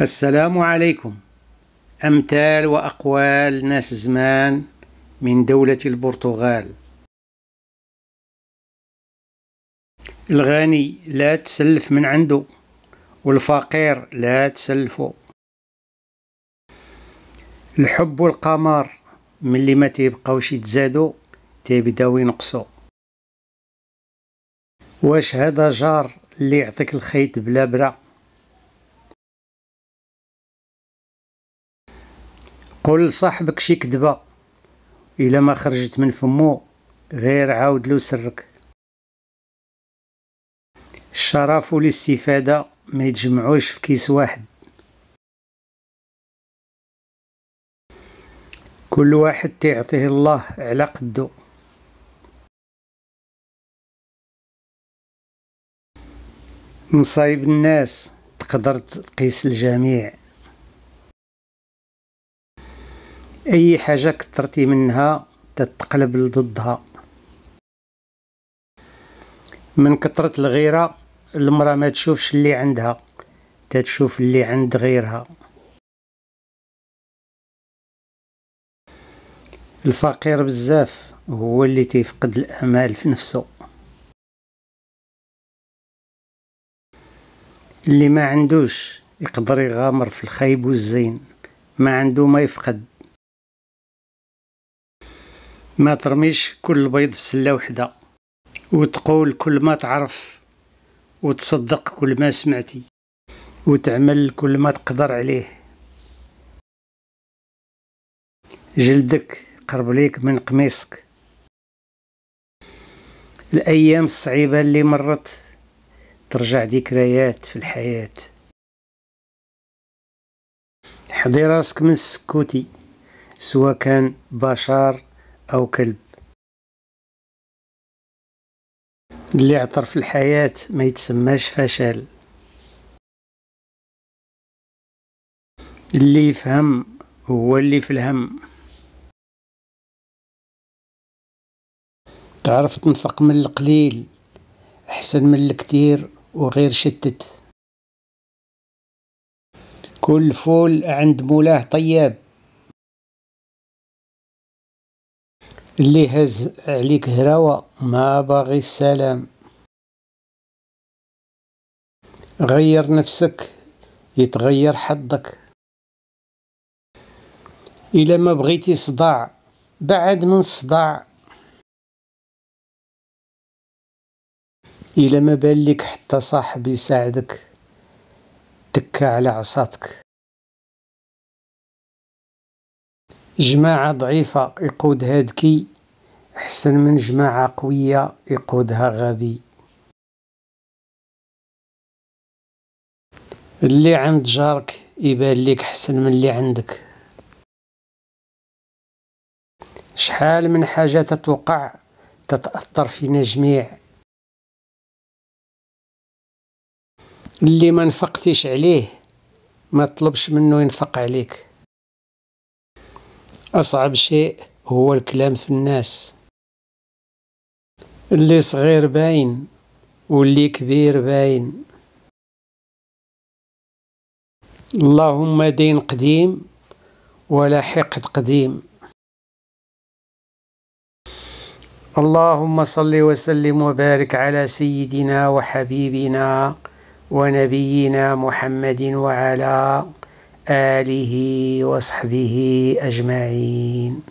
السلام عليكم. أمثال وأقوال ناس زمان من دولة البرتغال. الغني لا تسلف من عنده والفقير لا تسلفه. الحب والقمر ملي ما تيبقاوش يتزادو تيبداو ينقصو واش هذا جار اللي يعطيك الخيط بلا برا؟ قل لصاحبك شي كدبة إلا ما خرجت من فمو غير عاود له سرك. الشرف والاستفادة ما يتجمعوش في كيس واحد. كل واحد تعطيه الله على قدو. مصايب الناس تقدر تقيس الجميع. أي حاجة كترتي منها تتقلب لضدها. من كثرة الغيرة المرأة ما تشوفش اللي عندها تتشوف اللي عند غيرها. الفقير بزاف هو اللي تيفقد الأمال في نفسه. اللي ما عندوش يقدر يغامر في الخيب والزين. ما عنده ما يفقد. ما ترميش كل بيض في سلة وحدة وتقول كل ما تعرف وتصدق كل ما سمعتي وتعمل كل ما تقدر عليه. جلدك قرب ليك من قميصك. الأيام الصعيبة اللي مرت ترجع ذكريات في الحياة. حضي راسك من السكوتي سواء كان بشر أو كلب. اللي عطر في الحياة ما يتسماش فشل. اللي يفهم هو اللي في الهم. تعرف تنفق من القليل أحسن من الكتير وغير شتت. كل فول عند مولاه طياب. اللي هز عليك هراوة ما باغي السلام. غير نفسك يتغير حظك. إلا ما بغيتي صداع بعد من الصداع إلا ما بان لك حتى صاحب يساعدك تكا على عصاتك. جماعة ضعيفة يقودها ذكي أحسن من جماعة قوية يقودها غبي. اللي عند جارك يبان لك أحسن من اللي عندك. شحال من حاجة تتوقع تتأثر فينا جميع اللي ما نفقتيش عليه ما تطلبش منه ينفق عليك. أصعب شيء هو الكلام في الناس. اللي صغير باين واللي كبير باين. اللهم دين قديم ولا حقد قديم. اللهم صل وسلم وبارك على سيدنا وحبيبنا ونبينا محمد وعلى آله وصحبه أجمعين.